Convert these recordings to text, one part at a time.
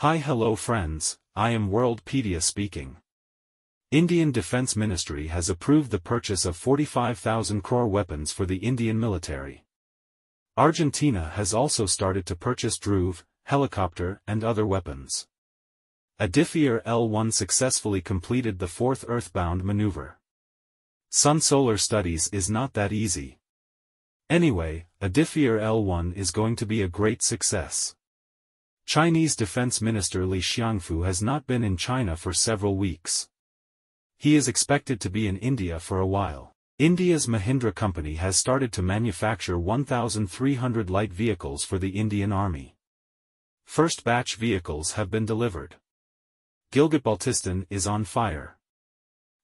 Hi hello friends, I am Worldpedia speaking. Indian Defence Ministry has approved the purchase of 45,000 crore weapons for the Indian military. Argentina has also started to purchase Dhruv, helicopter and other weapons. Aditya L-1 successfully completed the fourth earthbound maneuver. Sun solar studies is not that easy. Anyway, Aditya L-1 is going to be a great success. Chinese Defense Minister Li Shangfu has not been in China for several weeks. He is expected to be in India for a while. India's Mahindra company has started to manufacture 1,300 light vehicles for the Indian Army. First batch vehicles have been delivered. Gilgit-Baltistan is on fire.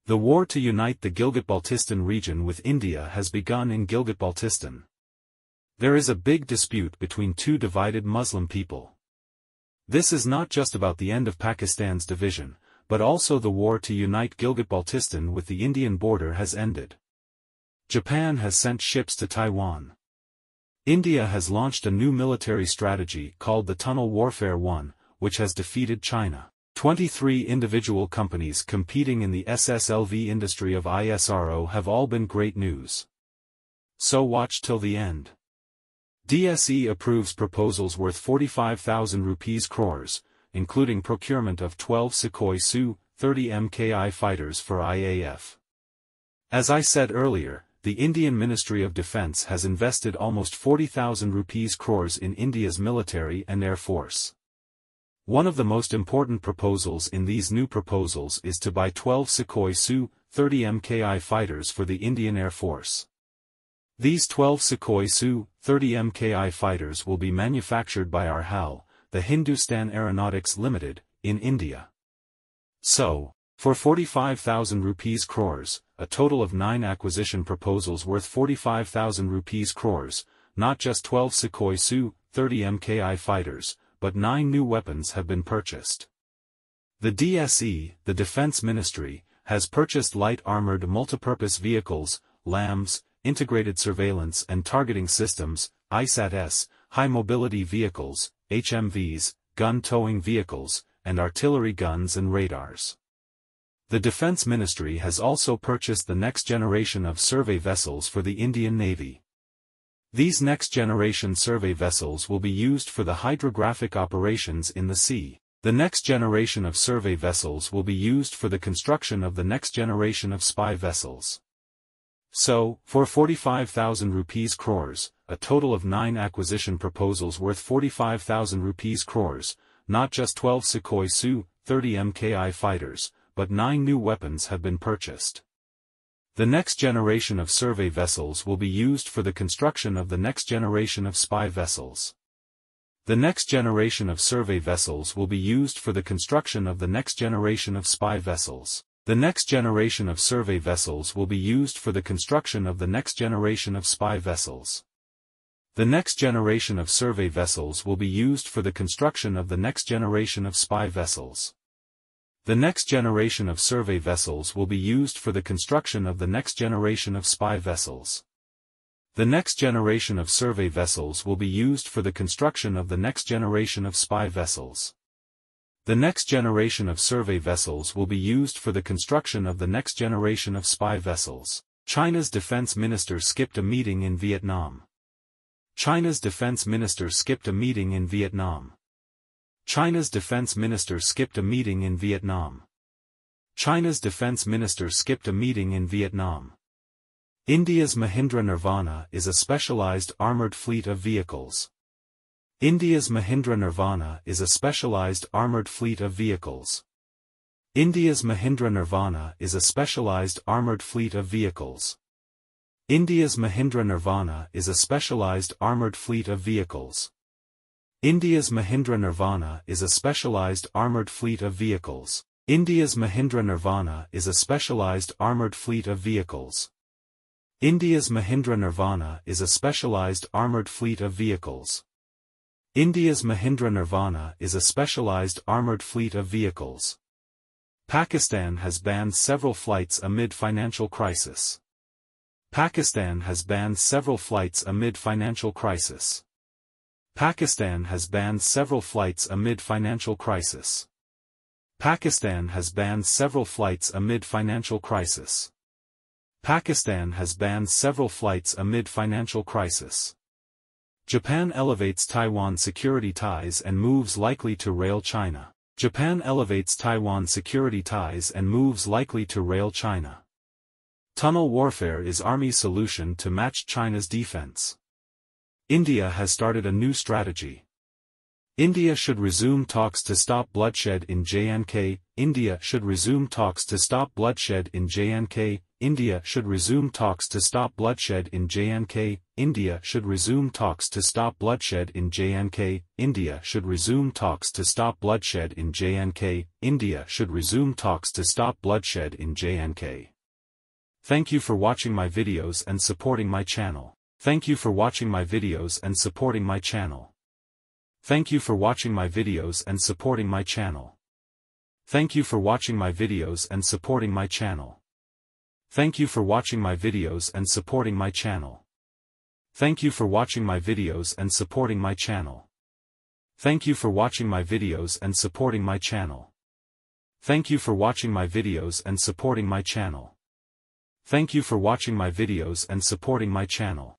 The war to unite the Gilgit-Baltistan region with India has begun in Gilgit-Baltistan. There is a big dispute between two divided Muslim people. This is not just about the end of Pakistan's division, but also the war to unite Gilgit-Baltistan with the Indian border has ended. Japan has sent ships to Taiwan. India has launched a new military strategy called the Tunnel Warfare 1, which has defeated China. 23 individual companies competing in the SSLV industry of ISRO have all been great news. So watch till the end. DSE approves proposals worth 45,000 rupees crores, including procurement of 12 Sukhoi Su-30 MKI fighters for IAF. As I said earlier, the Indian Ministry of Defence has invested almost 40,000 rupees crores in India's military and air force. One of the most important proposals in these new proposals is to buy 12 Sukhoi Su-30 MKI fighters for the Indian Air Force. These 12 Sukhoi Su-30 MKI fighters will be manufactured by our HAL, the Hindustan Aeronautics Limited, in India. So, for 45,000 rupees crores, a total of 9 acquisition proposals worth 45,000 rupees crores, not just 12 Sukhoi Su-30 MKI fighters, but 9 new weapons have been purchased. The DSE, the Defense Ministry, has purchased light armored multipurpose vehicles, LAMs, integrated surveillance and targeting systems, ISAT-S, high-mobility vehicles, HMVs, gun-towing vehicles, and artillery guns and radars. The Defense Ministry has also purchased the next generation of survey vessels for the Indian Navy. These next-generation survey vessels will be used for the hydrographic operations in the sea. The next generation of survey vessels will be used for the construction of the next generation of spy vessels. So, for 45,000 rupees crores, a total of 9 acquisition proposals worth 45,000 rupees crores, not just 12 Sukhoi Su-30 MKI fighters, but 9 new weapons have been purchased. The next generation of survey vessels will be used for the construction of the next generation of spy vessels. The next generation of survey vessels will be used for the construction of the next generation of spy vessels. The next generation of survey vessels will be used for the construction of the next generation of spy vessels. The next generation of survey vessels will be used for the construction of the next generation of spy vessels. The next generation of survey vessels will be used for the construction of the next generation of spy vessels. The next generation of survey vessels will be used for the construction of the next generation of spy vessels. The next generation of survey vessels will be used for the construction of the next generation of spy vessels. China's defense minister skipped a meeting in Vietnam. China's defense minister skipped a meeting in Vietnam. China's defense minister skipped a meeting in Vietnam. China's defense minister skipped a meeting in Vietnam. India's Mahindra Nirvana is a specialized armored fleet of vehicles. India's Mahindra Nirvana is a specialized armored fleet of vehicles. India's Mahindra Nirvana is a specialized armored fleet of vehicles. India's Mahindra Nirvana is a specialized armored fleet of vehicles. India's Mahindra Nirvana is a specialized armored fleet of vehicles. India's Mahindra Nirvana is a specialized armored fleet of vehicles. India's Mahindra Nirvana is a specialized armored fleet of vehicles. India's Mahindra Nirvana is a specialized armored fleet of vehicles. Pakistan has banned several flights amid financial crisis. Pakistan has banned several flights amid financial crisis. Pakistan has banned several flights amid financial crisis. Pakistan has banned several flights amid financial crisis. Pakistan has banned several flights amid financial crisis. Japan elevates Taiwan security ties and moves likely to rail China. Japan elevates Taiwan security ties and moves likely to rail China. Tunnel warfare is Army's solution to match China's defense. India has started a new strategy. India should resume talks to stop bloodshed in JNK, India should resume talks to stop bloodshed in JNK, India should resume talks to stop bloodshed in JNK, India should resume talks to stop bloodshed in JNK, India should resume talks to stop bloodshed in JNK, India should resume talks to stop bloodshed in JNK. Thank you for watching my videos and supporting my channel. Thank you for watching my videos and supporting my channel. Thank you for watching my videos and supporting my channel. Thank you for watching my videos and supporting my channel. Thank you for watching my videos and supporting my channel. Thank you for watching my videos and supporting my channel. Thank you for watching my videos and supporting my channel. Thank you for watching my videos and supporting my channel. Thank you for watching my videos and supporting my channel.